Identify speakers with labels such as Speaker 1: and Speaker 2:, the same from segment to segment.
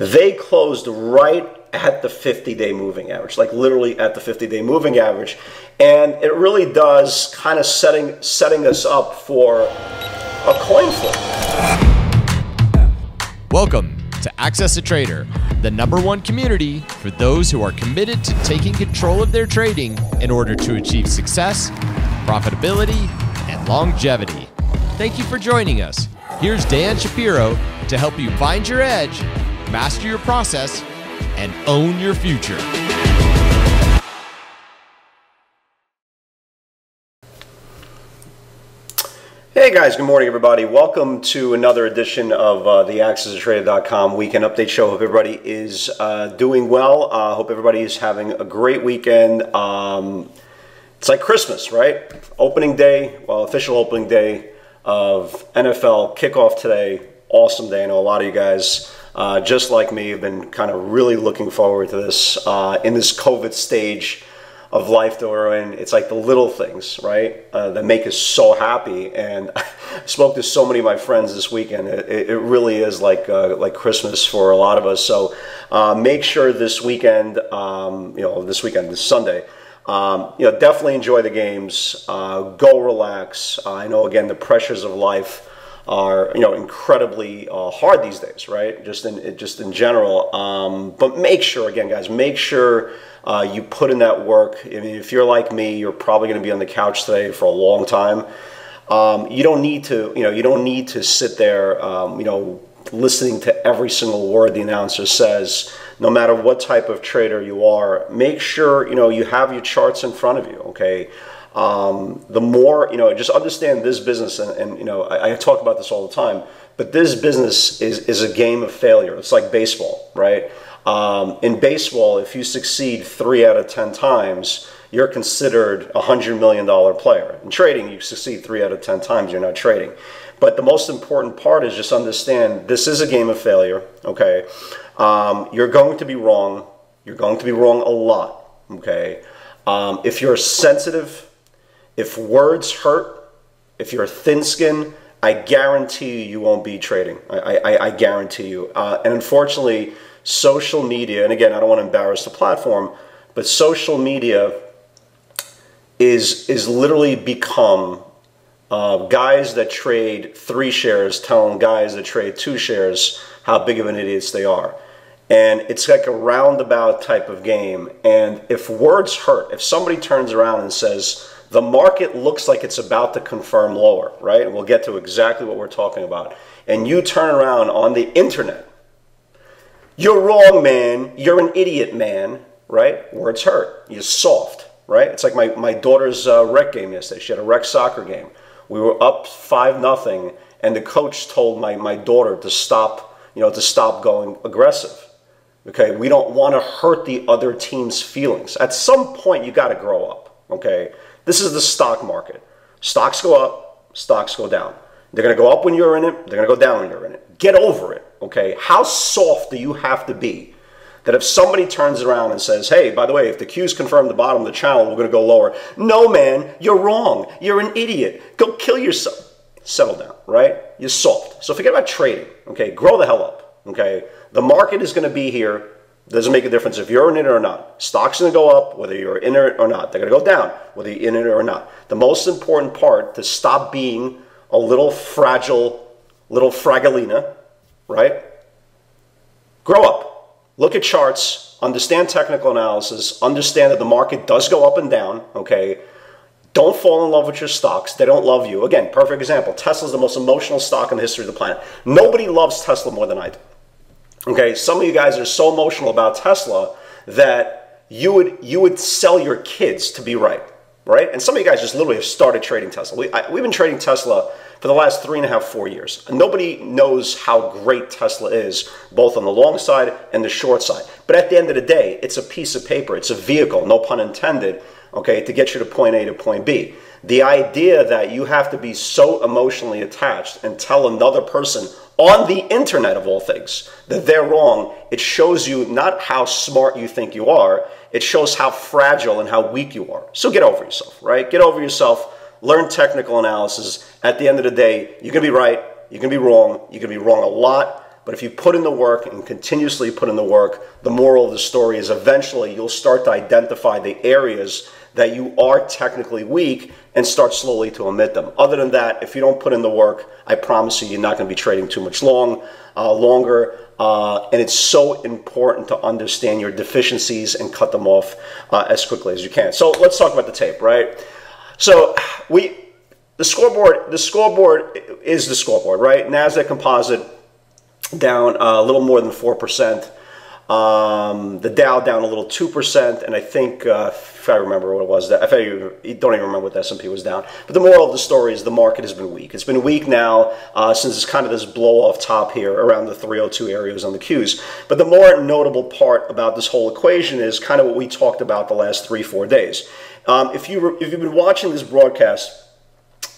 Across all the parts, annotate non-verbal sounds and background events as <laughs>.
Speaker 1: They closed right at the 50 day moving average, like literally at the 50 day moving average. And it really does kind of setting, setting us up for a coin flip.
Speaker 2: Welcome to Access a Trader, the number one community for those who are committed to taking control of their trading in order to achieve success, profitability, and longevity. Thank you for joining us. Here's Dan Shapiro to help you find your edge, master your process, and own your future.
Speaker 1: Hey guys, good morning everybody. Welcome to another edition of uh, the AccessATrader.com weekend update show. Hope everybody is uh, doing well. Uh, hope everybody is having a great weekend. Um, it's like Christmas, right? Opening day, well, official opening day of NFL kickoff today. Awesome day. I know a lot of you guys, uh, just like me, have been kind of really looking forward to this uh, in this COVID stage of life that we're in. It's like the little things, right, uh, that make us so happy. And <laughs> I spoke to so many of my friends this weekend. It, it really is like uh, like Christmas for a lot of us. So uh, make sure this weekend, um, you know, this weekend, this Sunday. Um, you know, definitely enjoy the games. Uh, go relax. I know again the pressures of life are you know incredibly uh, hard these days, right? Just in just in general. Um, but make sure again, guys, make sure uh, you put in that work. I mean, if you're like me, you're probably going to be on the couch today for a long time. Um, you don't need to, you know, you don't need to sit there, um, you know, listening to every single word the announcer says. No matter what type of trader you are, make sure you know you have your charts in front of you. Okay. Um, the more you know, just understand this business, and, and you know, I, I talk about this all the time. But this business is is a game of failure. It's like baseball, right? Um, in baseball, if you succeed three out of 10 times, you're considered a $100 million player. In trading, you succeed three out of 10 times, you're not trading. But the most important part is just understand this is a game of failure, okay? Um, you're going to be wrong. You're going to be wrong a lot, okay? Um, if you're sensitive, if words hurt, if you're a thin skinned, I guarantee you, you won't be trading. I, I, I guarantee you. Uh, and unfortunately, social media, and again, I don't want to embarrass the platform, but social media is is literally become uh, guys that trade three shares telling guys that trade two shares how big of an idiots they are. And it's like a roundabout type of game. And if words hurt, if somebody turns around and says, the market looks like it's about to confirm lower, right? And we'll get to exactly what we're talking about. And you turn around on the internet you're wrong, man. You're an idiot, man. Right? Words hurt. You're soft. Right? It's like my, my daughter's uh, rec game yesterday. She had a rec soccer game. We were up 5 nothing, and the coach told my, my daughter to stop, you know, to stop going aggressive. Okay? We don't want to hurt the other team's feelings. At some point, you got to grow up. Okay? This is the stock market. Stocks go up, stocks go down. They're going to go up when you're in it, they're going to go down when you're in it. Get over it. Okay, how soft do you have to be that if somebody turns around and says, hey, by the way, if the Q's confirm the bottom of the channel, we're going to go lower. No, man, you're wrong. You're an idiot. Go kill yourself. Settle down, right? You're soft. So forget about trading, okay? Grow the hell up, okay? The market is going to be here. Doesn't make a difference if you're in it or not. Stock's are going to go up whether you're in it or not. They're going to go down whether you're in it or not. The most important part to stop being a little fragile, little fragilina, right? Grow up. Look at charts, understand technical analysis, understand that the market does go up and down, okay? Don't fall in love with your stocks. They don't love you. Again, perfect example. Tesla's the most emotional stock in the history of the planet. Nobody loves Tesla more than I do. Okay, some of you guys are so emotional about Tesla that you would you would sell your kids to be right, right? And some of you guys just literally have started trading Tesla. We, I, we've been trading Tesla for the last three and a half, four years. Nobody knows how great Tesla is, both on the long side and the short side. But at the end of the day, it's a piece of paper, it's a vehicle, no pun intended, okay, to get you to point A to point B. The idea that you have to be so emotionally attached and tell another person on the internet of all things that they're wrong, it shows you not how smart you think you are, it shows how fragile and how weak you are. So get over yourself, right? Get over yourself learn technical analysis. At the end of the day, you can be right, you can be wrong, you can be wrong a lot. But if you put in the work and continuously put in the work, the moral of the story is eventually you'll start to identify the areas that you are technically weak and start slowly to omit them. Other than that, if you don't put in the work, I promise you, you're not going to be trading too much long, uh, longer. Uh, and it's so important to understand your deficiencies and cut them off uh, as quickly as you can. So let's talk about the tape, right? So we, the scoreboard, the scoreboard is the scoreboard, right? Nasdaq Composite down a little more than four percent. Um, the Dow down a little 2%, and I think, uh, if I remember what it was, that, if I don't even remember what the S&P was down. But the moral of the story is the market has been weak. It's been weak now uh, since it's kind of this blow-off top here around the 302 areas on the Qs. But the more notable part about this whole equation is kind of what we talked about the last three, four days. Um, if, you if you've been watching this broadcast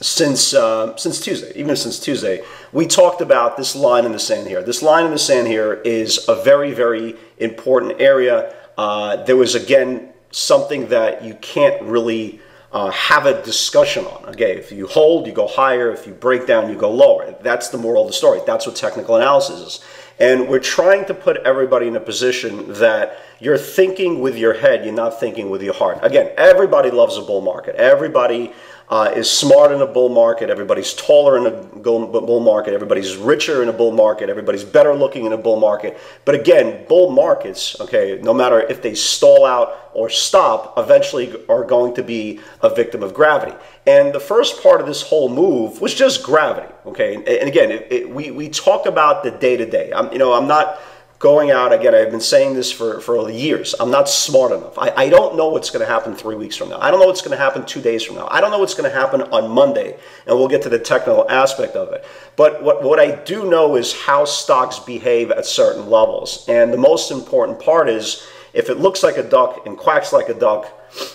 Speaker 1: since uh, since Tuesday, even since Tuesday, we talked about this line in the sand here. This line in the sand here is a very, very important area. Uh, there was again something that you can't really uh, have a discussion on. Okay, if you hold, you go higher. If you break down, you go lower. That's the moral of the story. That's what technical analysis is. And we're trying to put everybody in a position that you're thinking with your head, you're not thinking with your heart. Again, everybody loves a bull market. Everybody uh, is smart in a bull market. Everybody's taller in a bull market. Everybody's richer in a bull market. Everybody's better looking in a bull market. But again, bull markets, okay, no matter if they stall out or stop, eventually are going to be a victim of gravity. And the first part of this whole move was just gravity, okay. And, again, it, it, we we talk about the day to day. I'm you know I'm not going out again i've been saying this for, for years i'm not smart enough. I, I don't know what's going to happen three weeks from now. I don't know what's going to happen two days from now. I don't know what's going to happen on monday and we'll get to the technical aspect of it. But what, what i do know is how stocks behave at certain levels. And the most important part is if it looks like a duck and quacks like a duck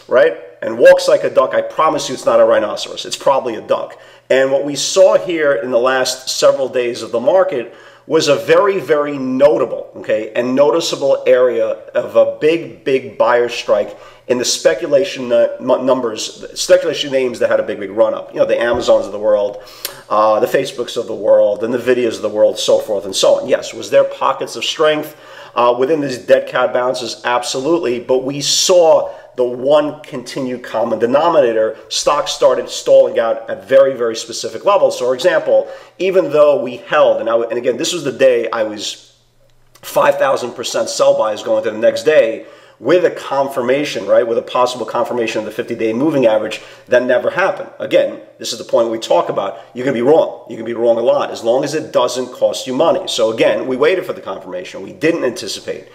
Speaker 1: right and walks like a duck i promise you it's not a rhinoceros. It's probably a duck. And what we saw here in the last several days of the market was a very, very notable, okay, and noticeable area of a big, big buyer strike in the speculation numbers, speculation names that had a big, big run up. You know, the Amazons of the world, uh, the Facebooks of the world, and the Nvidias of the world, so forth and so on. Yes, was there pockets of strength uh, within these dead cat bounces? Absolutely, but we saw the one continued common denominator, stocks started stalling out at very, very specific levels. So, for example, even though we held, and, I, and again, this was the day I was 5,000% sell bias going to the next day with a confirmation, right, with a possible confirmation of the 50 day moving average, that never happened. Again, this is the point we talk about. You can be wrong. You can be wrong a lot as long as it doesn't cost you money. So, again, we waited for the confirmation. We didn't anticipate.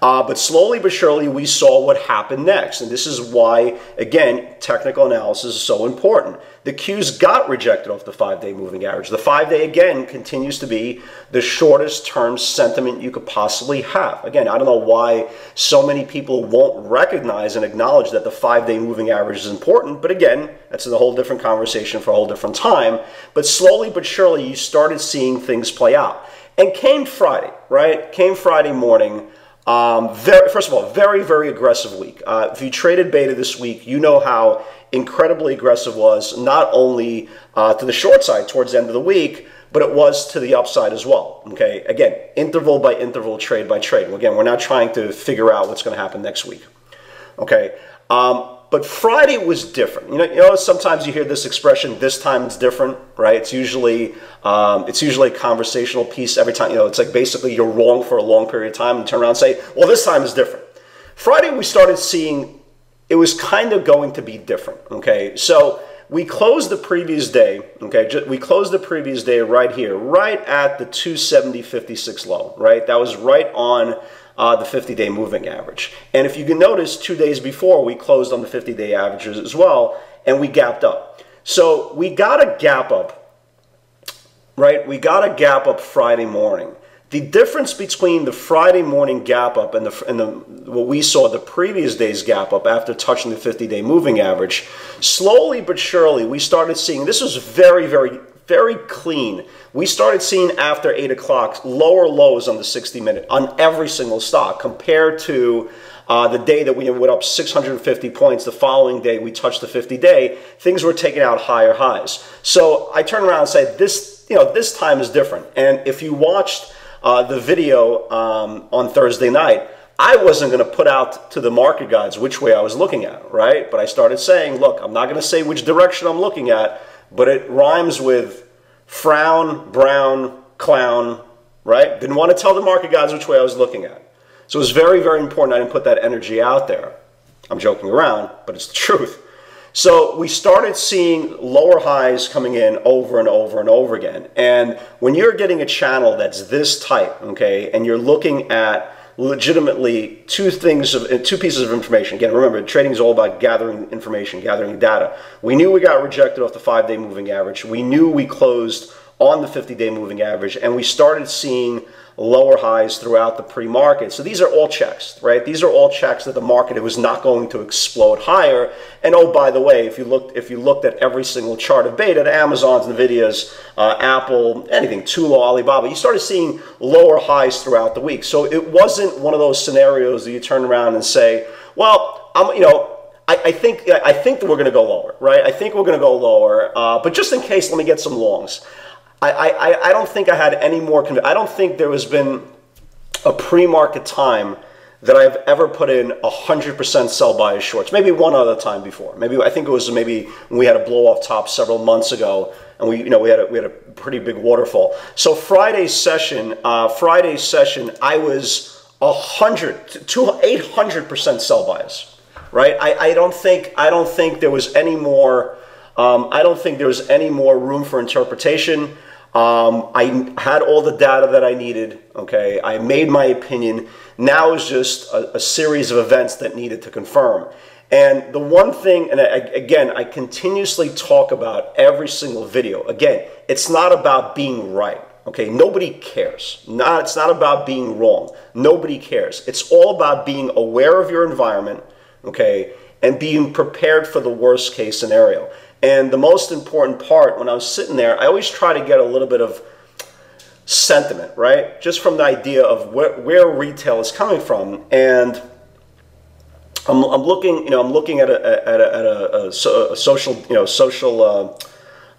Speaker 1: Uh, but slowly but surely, we saw what happened next. And this is why, again, technical analysis is so important. The Qs got rejected off the five day moving average. The five day, again, continues to be the shortest term sentiment you could possibly have. Again, I don't know why so many people won't recognize and acknowledge that the five day moving average is important. But again, that's a whole different conversation for a whole different time. But slowly but surely, you started seeing things play out. And came Friday, right? Came Friday morning. Um, very, first of all, very, very aggressive week. Uh, if you traded beta this week, you know how incredibly aggressive was, not only uh, to the short side towards the end of the week, but it was to the upside as well. Okay, again, interval by interval, trade by trade. Again, we're not trying to figure out what's going to happen next week. Okay, um, but Friday was different. You know, you know, sometimes you hear this expression, "This time it's different," right? It's usually um, it's usually a conversational piece every time. You know, it's like basically you're wrong for a long period of time, and turn around and say, "Well, this time is different." Friday, we started seeing it was kind of going to be different. Okay, so we closed the previous day. Okay, we closed the previous day right here, right at the 270.56 low. Right, that was right on uh, the 50 day moving average. And if you can notice, two days before we closed on the 50 day averages as well, and we gapped up. So we got a gap up, right? We got a gap up Friday morning. The difference between the Friday morning gap up and the, and the what we saw the previous day's gap up after touching the 50-day moving average, slowly but surely we started seeing this was very very very clean. We started seeing after 8 o'clock lower lows on the 60 minute on every single stock compared to uh, the day that we went up 650 points. The following day we touched the 50 day, things were taking out higher highs. So I turn around and say, this, you know, this time is different. And if you watched uh, the video um, on Thursday night, I wasn't going to put out to the market guides which way I was looking at, right? But I started saying, look, I'm not going to say which direction I'm looking at, but it rhymes with frown, brown, clown, right? Didn't want to tell the market guides which way I was looking at. So it was very, very important I didn't put that energy out there. I'm joking around, but it's the <laughs> truth. So we started seeing lower highs coming in over and over and over again. And when you're getting a channel that's this tight, okay, and you're looking at legitimately two things of uh, two pieces of information. Again, remember, trading is all about gathering information, gathering data. We knew we got rejected off the five-day moving average. We knew we closed on the 50-day moving average, and we started seeing lower highs throughout the pre-market. So these are all checks, right? These are all checks that the market was not going to explode higher. And oh, by the way, if you looked if you looked at every single chart of beta, the Amazons, Nvidias, uh, Apple, anything, Tula, Alibaba, you started seeing lower highs throughout the week. So it wasn't one of those scenarios that you turn around and say, well, I'm you know. I, I think I think that we're going to go lower, right? I think we're going to go lower, uh, but just in case, let me get some longs. I, I, I don't think I had any more. I don't think there has been a pre-market time that I've ever put in 100% sell bias shorts. Maybe one other time before. Maybe I think it was maybe when we had a blow off top several months ago, and we you know we had a, we had a pretty big waterfall. So Friday's session, uh, Friday's session, I was 100 to 800% sell bias. Right? I, I don't think I don't think there was any more. Um, I don't think there was any more room for interpretation. Um, I had all the data that I needed. Okay, I made my opinion. Now is just a, a series of events that needed to confirm. And the one thing, and I, again, I continuously talk about every single video. Again, it's not about being right. Okay, nobody cares. Not, it's not about being wrong. Nobody cares. It's all about being aware of your environment. Okay, and being prepared for the worst case scenario. And the most important part when I was sitting there, I always try to get a little bit of sentiment, right? Just from the idea of where, where retail is coming from. And I'm, I'm looking, you know, I'm looking at a, at a, at a, a, a social, you know, social, uh,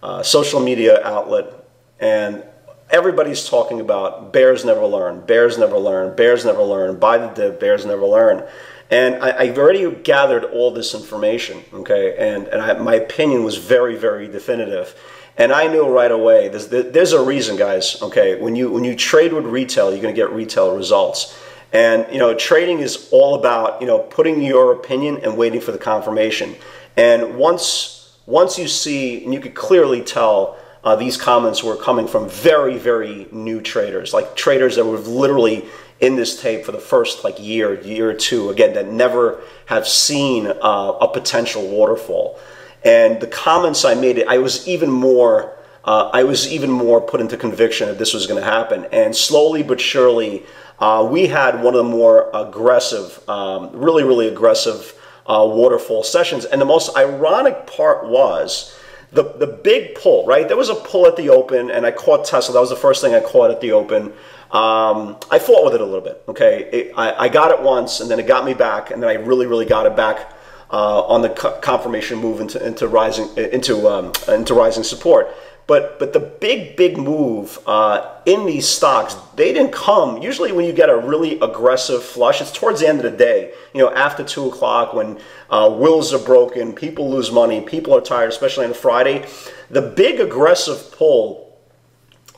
Speaker 1: uh, social media outlet, and everybody's talking about bears never learn, bears never learn, bears never learn, buy the dip, bears never learn. And I, have already gathered all this information, okay, and, and I, my opinion was very, very definitive. And I knew right away, there's, there's a reason, guys, okay, when you, when you trade with retail, you're to get retail results. And, you know, trading is all about, you know, putting your opinion and waiting for the confirmation. And once, once you see, and you could clearly tell, uh, these comments were coming from very, very new traders, like traders that were literally in this tape for the first like year, year or two, again, that never have seen uh, a potential waterfall. And the comments I made, I was even more, uh, I was even more put into conviction that this was going to happen. And slowly but surely, uh, we had one of the more aggressive, um, really, really aggressive uh, waterfall sessions. And the most ironic part was the, the big pull, right? There was a pull at the open, and I caught Tesla. That was the first thing I caught at the open. Um, I fought with it a little bit. Okay, it, I, I, got it once, and then it got me back, and then I really, really got it back uh, on the co- confirmation move into into rising into um, into rising support. But but the big big move uh, in these stocks they didn't come. Usually when you get a really aggressive flush, it's towards the end of the day. You know, after two o'clock when uh, wills are broken, people lose money, people are tired, especially on Friday. The big aggressive pull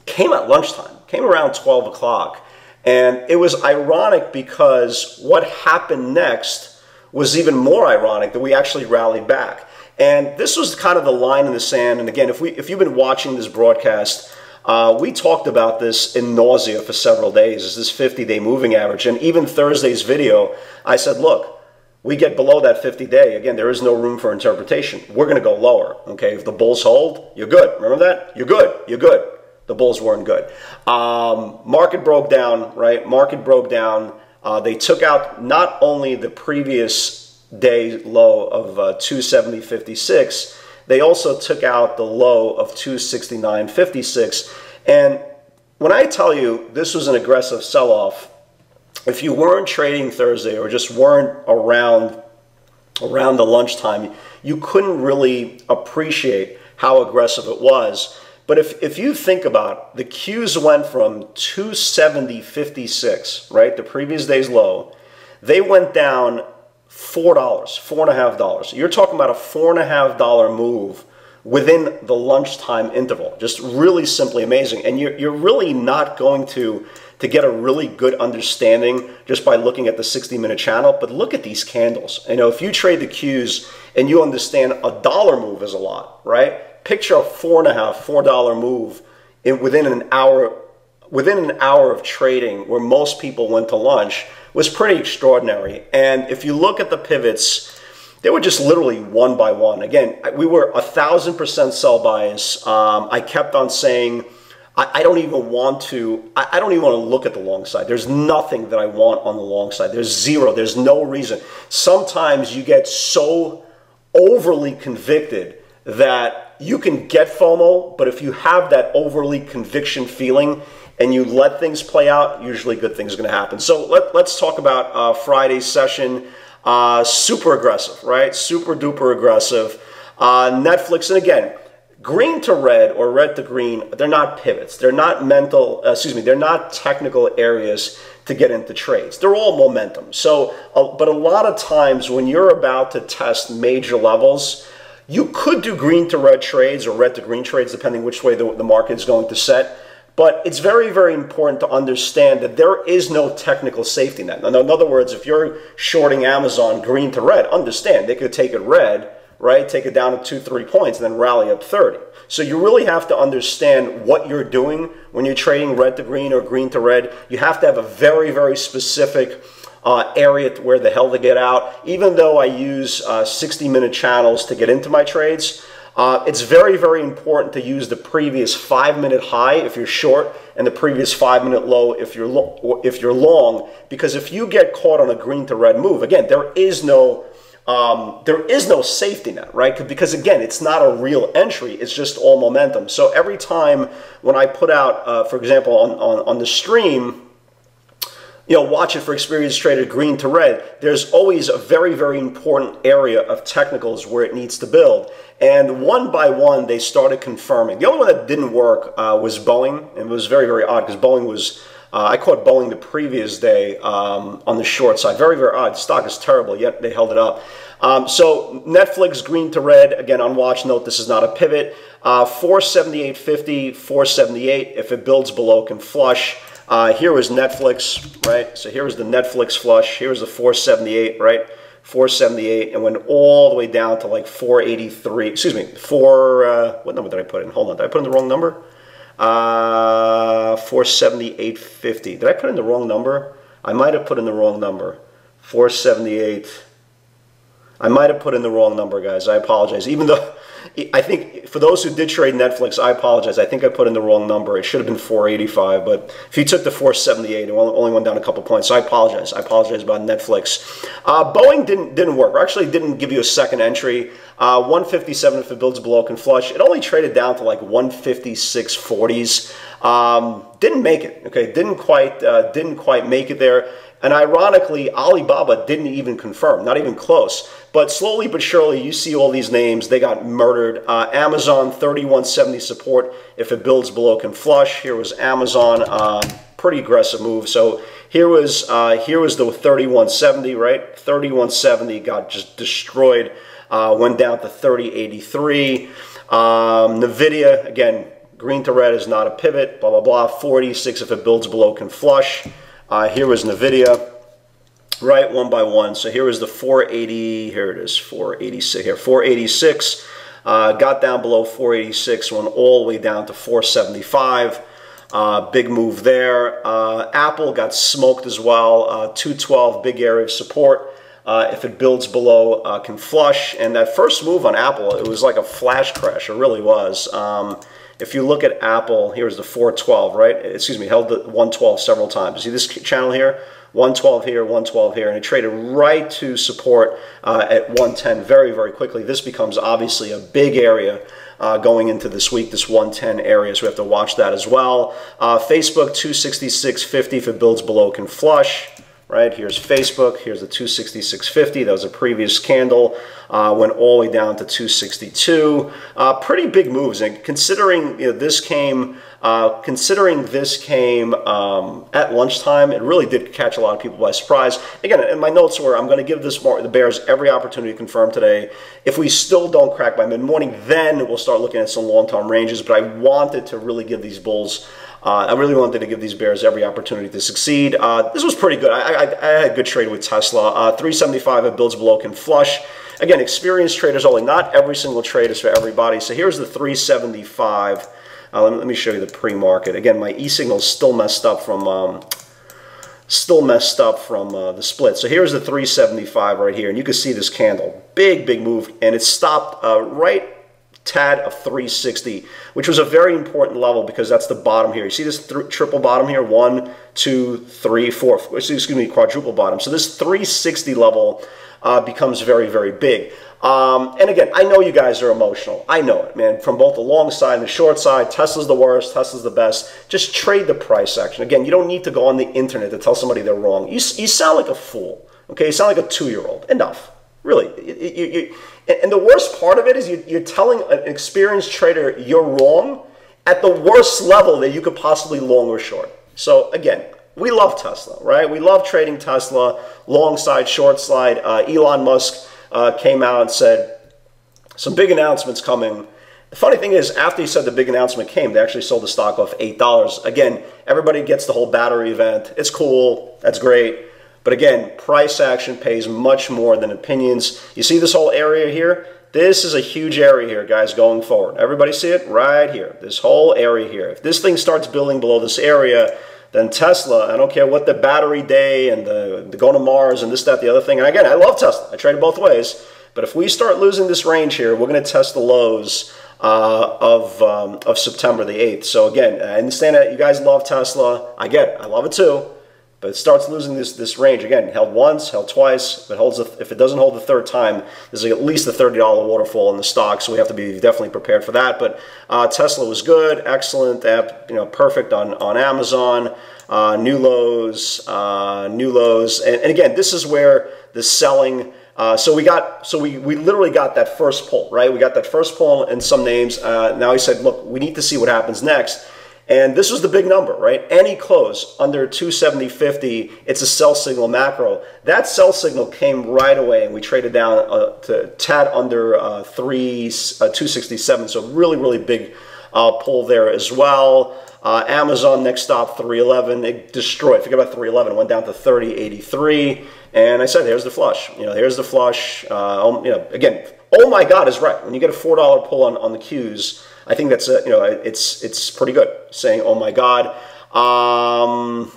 Speaker 1: came at lunchtime came around 12 o'clock. And it was ironic because what happened next was even more ironic that we actually rallied back. And this was kind of the line in the sand. And again, if, we, if you've been watching this broadcast, uh, we talked about this in nausea for several days, is this 50-day moving average. And even Thursday's video, I said, look, we get below that 50 day, again, there is no room for interpretation. We're going to go lower. Okay, if the bulls hold, you're good. Remember that? You're good. You're good the Bulls weren't good. Um, market broke down, right? Market broke down. Uh, they took out not only the previous day low of uh, 270.56, they also took out the low of 269.56. And when I tell you this was an aggressive sell off, if you weren't trading Thursday or just weren't around around the lunchtime, you couldn't really appreciate how aggressive it was. But if, if you think about it, the Qs went from 270.56, right, the previous day's low, they went down $4, $4.5. You're talking about a $4.5 move within the lunchtime interval. Just really simply amazing. And you're, you're really not going to, to get a really good understanding just by looking at the 60 minute channel. But look at these candles. You know, if you trade the Qs and you understand a dollar move is a lot, right? Picture a four and a half, four dollar move in, within an hour within an hour of trading where most people went to lunch was pretty extraordinary. And if you look at the pivots, they were just literally one by one. Again, we were a thousand percent sell bias. Um, I kept on saying, I, I don't even want to, I, I, don't even want to look at the long side. There's nothing that I want on the long side. There's zero. There's no reason. Sometimes you get so overly convicted that you can get FOMO, but if you have that overly conviction feeling and you let things play out, usually good things are going to happen. So let, let's talk about uh, Friday's session. Uh, super aggressive, right? Super duper aggressive. Uh, Netflix, and again, green to red or red to green, they're not pivots. They're not mental, uh, excuse me, they're not technical areas to get into trades. They're all momentum. So, uh, but a lot of times when you're about to test major levels, you could do green to red trades or red to green trades, depending which way the, the market is going to set. But it's very, very important to understand that there is no technical safety net. In other words, if you're shorting Amazon green to red, understand they could take it red, right? Take it down to two, three points, and then rally up 30. So you really have to understand what you're doing when you're trading red to green or green to red. You have to have a very, very specific uh, area where the hell to get out. Even though I use uh, 60 minute channels to get into my trades, uh, it's very, very important to use the previous five minute high if you're short and the previous five minute low if you're, lo- if you're long, because if you get caught on a green to red move, again, there is no um, there is no safety net, right? Because again, it's not a real entry; it's just all momentum. So every time when I put out, uh, for example, on, on on the stream, you know, watch it for experienced trader green to red. There's always a very, very important area of technicals where it needs to build. And one by one, they started confirming. The only one that didn't work uh, was Boeing. And it was very, very odd because Boeing was, uh, I caught Boeing the previous day um, on the short side. Very, very odd. The stock is terrible, yet they held it up. Um, so Netflix green to red, again on watch note, this is not a pivot. Uh, 478.50, 478. If it builds below, can flush. Uh, here was Netflix, right? So here was the Netflix flush. Here was the 478, right? 478 and went all the way down to like 483. Excuse me, four. Uh, what number did I put in? Hold on, did I put in the wrong number? Uh, 478.50. Did I put in the wrong number? I might have put in the wrong number. 478. I might have put in the wrong number, guys. I apologize. Even though <laughs> I think for those who did trade Netflix, I apologize. I think I put in the wrong number. It should have been 485, but if you took the 478, it only went down a couple points. So I apologize. I apologize about Netflix. Uh, Boeing didn't didn't work. Actually, didn't give you a second entry. Uh, 157 if it builds below can flush. It only traded down to like 156.40s. Um, didn't make it. Okay, didn't quite uh, didn't quite make it there. And ironically, Alibaba didn't even confirm, not even close. But slowly but surely, you see all these names, they got murdered. Uh, Amazon 3170 support, if it builds below can flush. Here was Amazon, um, pretty aggressive move. So here was, uh, here was the 3170, right? 3170 got just destroyed, uh, went down to 3083. Um, NVIDIA, again, green to red is not a pivot, blah, blah, blah. 46 if it builds below can flush. Uh, here was NVIDIA, right, one by one. So here was the 480, here it is, 486 here, 486. Uh, got down below 486, went all the way down to 475. Uh, big move there. Uh, Apple got smoked as well. Uh, 212, big area of support. Uh, if it builds below, uh, can flush. And that first move on Apple, it was like a flash crash. It really was. Um, if you look at Apple, here's the 412, right? Excuse me, held the 112 several times. See this channel here? 112 here, 112 here, and it traded right to support uh, at 110 very, very quickly. This becomes obviously a big area uh, going into this week, this 110 area, so we have to watch that as well. Uh, Facebook 266.50 if it builds below can flush right? Here's Facebook. Here's the 266.50. That was a previous candle. Uh, went all the way down to 262. Uh, pretty big moves. And considering you know, this came, uh, considering this came um, at lunchtime, it really did catch a lot of people by surprise. Again, in my notes were I'm going to give this the Bears every opportunity to confirm today. If we still don't crack by mid-morning, then we'll start looking at some long-term ranges. But I wanted to really give these bulls uh, I really wanted to give these Bears every opportunity to succeed. Uh, this was pretty good. I, I, I, had a good trade with Tesla. Uh, 375 at builds below can flush. Again, experienced traders only. Not every single trade is for everybody. So here's the 375. Uh, let me, let, me, show you the pre-market. Again, my eSignal is still messed up from um, still messed up from uh, the split. So here's the 375 right here, and you can see this candle. Big, big move, and it stopped uh, right tad of 360, which was a very important level because that's the bottom here. You see this triple bottom here? One, two, three, four. Excuse me, quadruple bottom. So this 360 level uh, becomes very, very big. Um, and again, I know you guys are emotional. I know it, man. From both the long side and the short side, Tesla's the worst, Tesla's the best. Just trade the price action. Again, you don't need to go on the internet to tell somebody they're wrong. You, you sound like a fool. Okay, you sound like a two-year-old. Enough. Really, you, you, and the worst part of it is you, you're telling an experienced trader you're wrong at the worst level that you could possibly long or short. So again, we love Tesla, right? We love trading Tesla, long side, short side. Uh, Elon Musk uh, came out and said some big announcements coming. The funny thing is, after he said the big announcement came, they actually sold the stock off $8. Again, everybody gets the whole battery event. It's cool. That's great. But again, price action pays much more than opinions. You see this whole area here? This is a huge area here, guys, going forward. Everybody see it? Right here. This whole area here. If this thing starts building below this area, then Tesla, I don't care what the battery day and the, the going to Mars and this, that, the other thing. And again, I love Tesla. I trade it both ways. But if we start losing this range here, we're going to test the lows uh, of, um, of September the 8th. So again, I understand that you guys love Tesla. I get it. I love it too. But it starts losing this, this range. Again, held once, held twice. If it, holds a, if it doesn't hold the third time, there's at least a $30 waterfall in the stock, so we have to be definitely prepared for that. But uh, Tesla was good, excellent, app, you know, perfect on, on Amazon. Uh, new lows, uh, new lows. And, and, again, this is where the selling... Uh, so we got, so we, we literally got that first pull, right? We got that first pull in some names. Uh, now he said, look, we need to see what happens next. And this was the big number, right? Any close under 270.50, it's a sell signal macro. That sell signal came right away, and we traded down uh, to tad under uh, three, uh, 267. So really, really big uh, pull there as well. Uh, Amazon next stop 311, it destroyed. Forget about 311, went down to 3083. And I said, here's the flush. You know, here's the flush. Uh, um, you know, again, oh my God is right. When you get a four dollar pull on on the Qs, I think that's a, you know it's it's pretty good saying oh my god, um,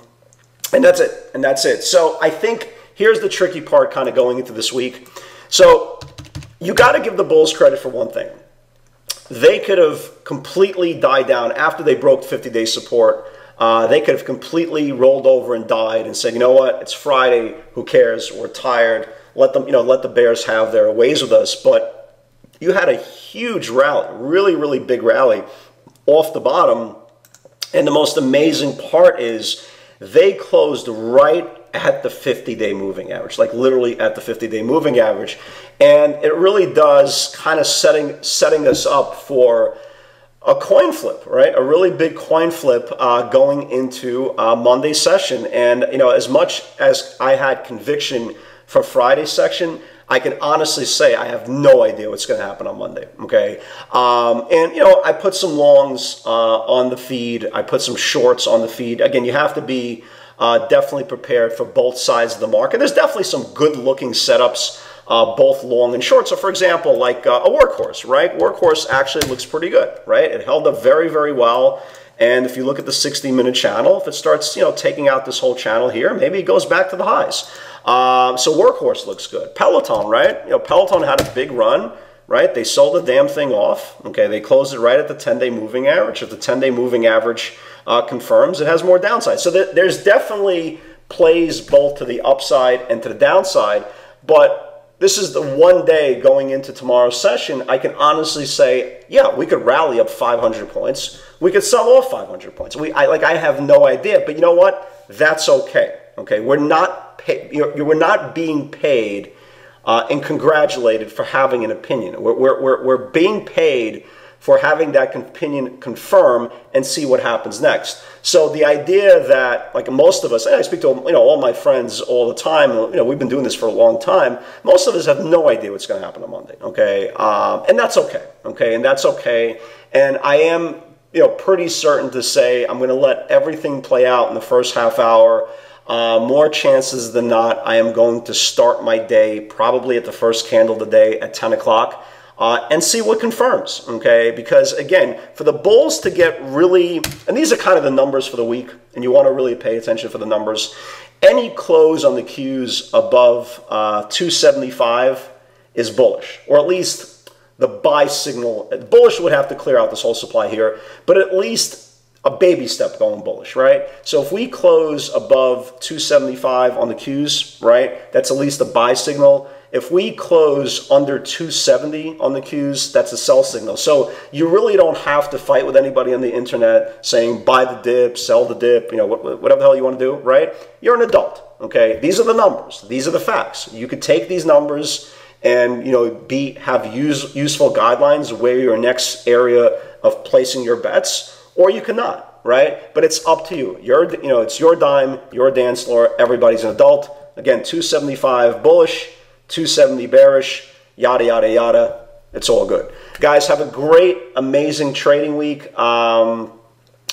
Speaker 1: and that's it and that's it. So I think here's the tricky part kind of going into this week. So you got to give the Bulls credit for one thing. They could have completely died down after they broke 50 day support. Uh, they could have completely rolled over and died and said, you know what, it's Friday, who cares? We're tired. Let them, you know, let the Bears have their ways with us. But you had a huge rally, really, really big rally off the bottom. And the most amazing part is they closed right at the 50 day moving average, like literally at the 50 day moving average. And it really does kind of setting, setting us up for a coin flip, right? A really big coin flip uh, going into uh, Monday session. And, you know, as much as I had conviction for Friday's section, I can honestly say I have no idea what's going to happen on Monday. Okay, um, and you know I put some longs uh, on the feed. I put some shorts on the feed. Again, you have to be uh, definitely prepared for both sides of the market. There's definitely some good-looking setups. Uh, both long and short. So, for example, like uh, a workhorse, right? Workhorse actually looks pretty good, right? It held up very, very well. And if you look at the 60 minute channel, if it starts, you know, taking out this whole channel here, maybe it goes back to the highs. Um, so Workhorse looks good. Peloton, right? You know, Peloton had a big run, right? They sold the damn thing off. Okay, they closed it right at the 10-day moving average. If the 10-day moving average uh, confirms, it has more downside. So th there's definitely plays both to the upside and to the downside, but this is the one day going into tomorrow's session, I can honestly say, yeah, we could rally up 500 points. We could sell off 500 points. We, I, like, I have no idea, but you know what? That's okay. Okay, we're not pay, you're, we're not being paid uh, and congratulated for having an opinion. We're, we're, we're being paid for having that opinion confirm and see what happens next. So the idea that, like most of us, and I speak to you know all my friends all the time. You know, we've been doing this for a long time. Most of us have no idea what's going to happen on Monday. Okay, um, and that's okay. Okay, and that's okay. And I am you know pretty certain to say I'm going to let everything play out in the first half hour. Uh, more chances than not, I am going to start my day probably at the first candle of the day at 10 o'clock uh, and see what confirms, okay? Because again, for the bulls to get really, and these are kind of the numbers for the week, and you want to really pay attention for the numbers. Any close on the Qs above uh, 275 is bullish, or at least the buy signal. Bullish would have to clear out this whole supply here, but at least a baby step going bullish, right? So if we close above 275 on the Qs, right, that's at least a buy signal. If we close under 270 on the Qs, that's a sell signal. So you really don't have to fight with anybody on the internet saying buy the dip, sell the dip, you know, whatever the hell you want to do, right? You're an adult, okay? These are the numbers. These are the facts. You could take these numbers and, you know, be have use, useful guidelines where your next area of placing your bets, or you cannot, right? But it's up to you. You're, you know, it's your dime, your dance floor. Everybody's an adult. Again, 275 bullish. 270 bearish, yada, yada, yada. It's all good. Guys, have a great, amazing trading week. Um,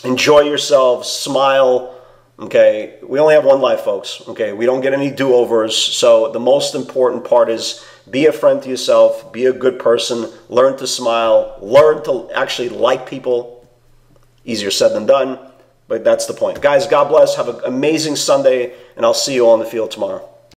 Speaker 1: enjoy yourselves. Smile. Okay. We only have one life, folks. Okay. We don't get any do overs. So the most important part is be a friend to yourself, be a good person, learn to smile, learn to actually like people. Easier said than done, but that's the point. Guys, God bless. Have an amazing Sunday, and I'll see you in the field tomorrow.